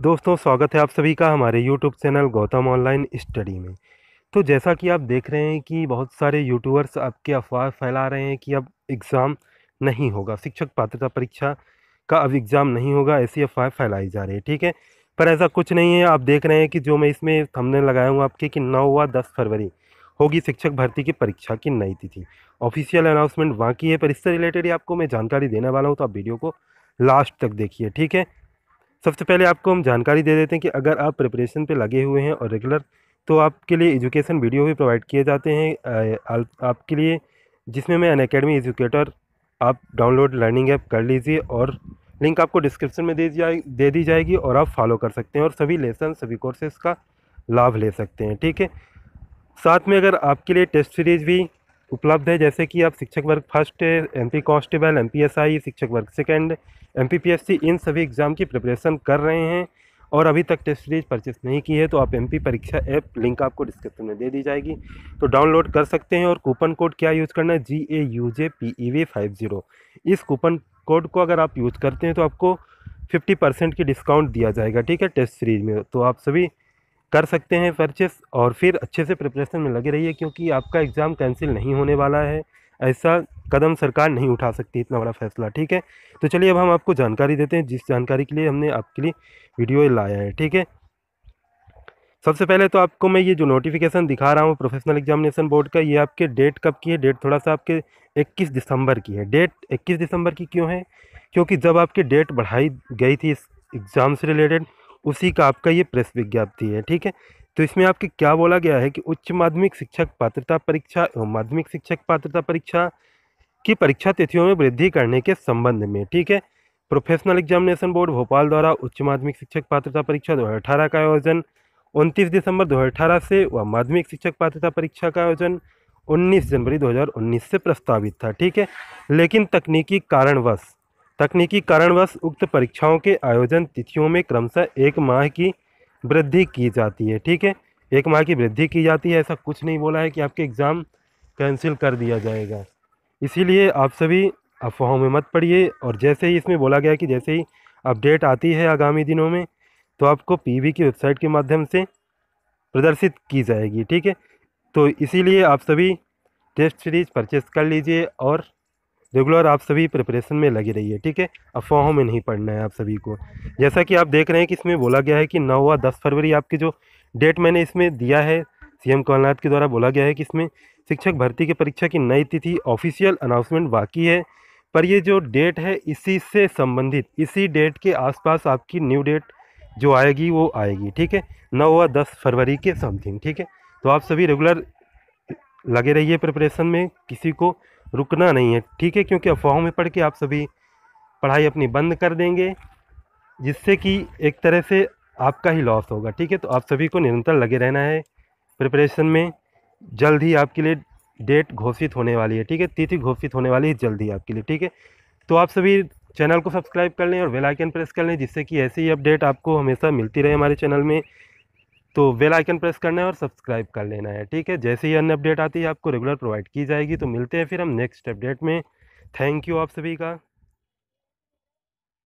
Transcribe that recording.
दोस्तों, स्वागत है आप सभी का हमारे YouTube channel Gautam online study में। तो जैसा कि आप देख रहे हैं कि बहुत सारे यूट्यूबर्स आपके अफवाह फैला रहे हैं कि अब एग्ज़ाम नहीं होगा, शिक्षक पात्रता परीक्षा का अब एग्ज़ाम नहीं होगा, ऐसी अफवाह फैलाई जा रही है, ठीक है? पर ऐसा कुछ नहीं है, आप देख रहे हैं कि जो मैं इसमें थंबनेल लगाया हूँ आपके कि नौ व दस फरवरी होगी शिक्षक भर्ती की परीक्षा की नई तिथि। ऑफिशियल अनाउंसमेंट बाकी है, पर इससे रिलेटेड आपको मैं जानकारी देने वाला हूँ तो आप वीडियो को लास्ट तक देखिए, ठीक है? सबसे पहले आपको हम जानकारी दे देते हैं कि अगर आप प्रिपरेशन पे लगे हुए हैं और रेगुलर तो आपके लिए एजुकेशन वीडियो भी प्रोवाइड किए जाते हैं आपके लिए, जिसमें मैं अन अकेडमी एजुकेटर आप डाउनलोड लर्निंग ऐप कर लीजिए और लिंक आपको डिस्क्रिप्शन में दे जाए दे दी जाएगी और आप फॉलो कर सकते हैं और सभी लेसन, सभी कोर्सेज का लाभ ले सकते हैं, ठीक है? साथ में अगर आपके लिए टेस्ट सीरीज़ भी उपलब्ध है। जैसे कि आप शिक्षक वर्ग first M P constable M P S I शिक्षक वर्ग second M P P S C इन सभी एग्ज़ाम की प्रिपरेशन कर रहे हैं और अभी तक टेस्ट सीरीज़ परचेस नहीं की है तो आप एम पी परीक्षा ऐप लिंक आपको डिस्क्रिप्शन में दे दी जाएगी। तो डाउनलोड कर सकते हैं और कूपन कोड क्या यूज़ करना है? G A U J P E V five zero इस कूपन कोड को अगर आप यूज़ करते हैं तो आपको फिफ्टी परसेंट की डिस्काउंट दिया जाएगा, ठीक है टेस्ट सीरीज़ में। तो आप सभी कर सकते हैं परचेस और फिर अच्छे से प्रिपरेशन में लगे रहिए क्योंकि आपका एग्ज़ाम कैंसिल नहीं होने वाला है। ऐसा कदम सरकार नहीं उठा सकती, इतना बड़ा फैसला, ठीक है? तो चलिए अब हम आपको जानकारी देते हैं, जिस जानकारी के लिए हमने आपके लिए वीडियो लाया है, ठीक है? सबसे पहले तो आपको मैं ये जो नोटिफिकेशन दिखा रहा हूँ प्रोफेशनल एग्जामिनेशन बोर्ड का, ये आपके डेट कब की है? डेट थोड़ा सा आपके 21 दिसंबर की है। डेट 21 दिसंबर की क्यों है? क्योंकि जब आपकी डेट बढ़ाई गई थी इस एग्ज़ाम से रिलेटेड उसी का आपका ये प्रेस विज्ञप्ति है, ठीक है? तो इसमें आपके क्या बोला गया है कि उच्च माध्यमिक शिक्षक पात्रता परीक्षा एवं माध्यमिक शिक्षक पात्रता परीक्षा की परीक्षा तिथियों में वृद्धि करने के संबंध में, ठीक है? प्रोफेशनल एग्जामिनेशन बोर्ड भोपाल द्वारा उच्च माध्यमिक शिक्षक पात्रता परीक्षा दो हज़ार अठारह का आयोजन, उनतीस दिसंबर 2018 से व माध्यमिक शिक्षक पात्रता परीक्षा का आयोजन 19 जनवरी 2019 से प्रस्तावित था, ठीक है? लेकिन तकनीकी कारणवश तकनीकी कारणवश उक्त परीक्षाओं के आयोजन तिथियों में क्रमशः एक माह की वृद्धि की जाती है, ठीक है? एक माह की वृद्धि की जाती है, ऐसा कुछ नहीं बोला है कि आपके एग्ज़ाम कैंसिल कर दिया जाएगा। इसीलिए आप सभी अफवाहों में मत पड़िए और जैसे ही इसमें बोला गया कि जैसे ही अपडेट आती है आगामी दिनों में तो आपको पीवी की वेबसाइट के माध्यम से प्रदर्शित की जाएगी, ठीक है? तो इसीलिए आप सभी टेस्ट सीरीज़ परचेस कर लीजिए और रेगुलर आप सभी प्रिपरेशन में लगे रहिए, ठीक है? अफवाहों में नहीं पढ़ना है आप सभी को। जैसा कि आप देख रहे हैं कि इसमें बोला गया है कि नौ व दस फरवरी आपकी जो डेट मैंने इसमें दिया है, सीएम कमलनाथ के द्वारा बोला गया है कि इसमें शिक्षक भर्ती की परीक्षा की नई तिथि ऑफिशियल अनाउंसमेंट बाकी है, पर ये जो डेट है इसी से संबंधित, इसी डेट के आसपास आपकी न्यू डेट जो आएगी, वो आएगी, ठीक है? नौ व दस फरवरी के समथिंग, ठीक है? तो आप सभी रेगुलर लगे रहिए प्रिपरेशन में, किसी को रुकना नहीं है। ठीक है, क्योंकि अफवाहों में पढ़ के आप सभी पढ़ाई अपनी बंद कर देंगे, जिससे कि एक तरह से आपका ही लॉस होगा। ठीक है तो आप सभी को निरंतर लगे रहना है। प्रिपरेशन में जल्द ही आपके लिए डेट घोषित होने वाली है। ठीक है, तिथि घोषित होने वाली है जल्द ही आपके लिए। ठीक है तो आप सभी चैनल को सब्सक्राइब कर लें और बेल आइकन प्रेस कर लें, जिससे कि ऐसी ही अपडेट आपको हमेशा मिलती रहे हमारे चैनल में। तो बेल आइकन प्रेस करना है और सब्सक्राइब कर लेना है, ठीक है? जैसे ही अन्य अपडेट आती है, आपको रेगुलर प्रोवाइड की जाएगी। तो मिलते हैं फिर हम नेक्स्ट अपडेट में। थैंक यू आप सभी का।